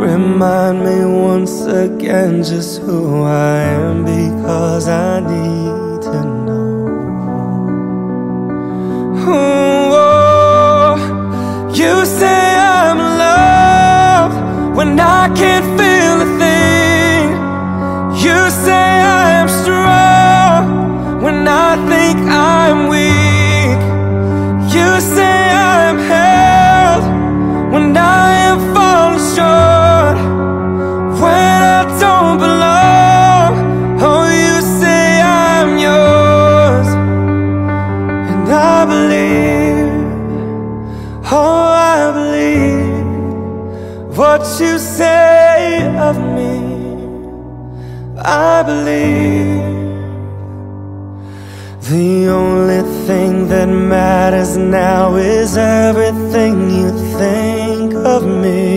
Remind me once again just who I am because I need to know. Oh, you say I'm loved when I can't I believe the only thing that matters now is everything you think of me.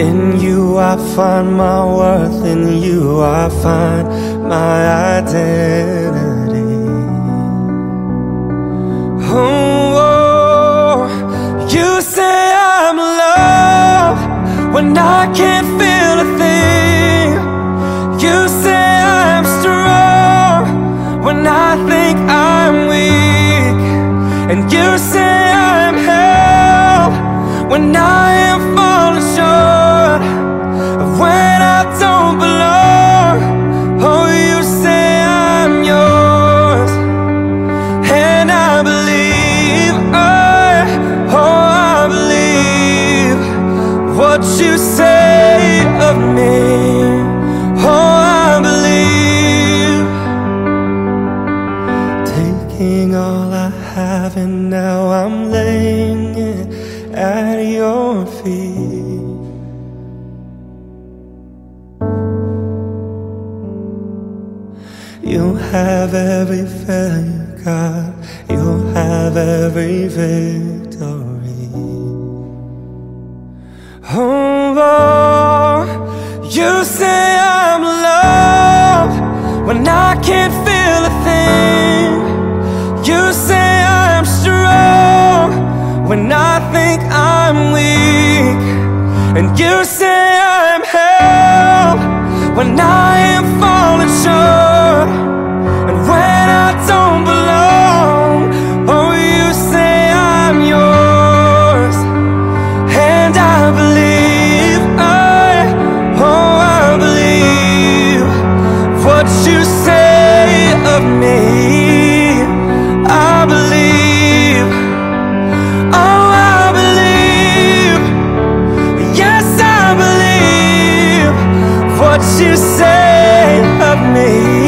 In you I find my worth, in you I find my identity. When I think I'm weak, and you say I'm held when I am falling short of when I don't belong. Oh, you say I'm yours. And I believe, I, oh, I believe what you say of me. And now I'm laying at your feet. You'll have every failure, God. You'll have every victory. Oh, Lord, you say I'm loved I think I'm weak. And you say I'm held when I am falling short. you say of me?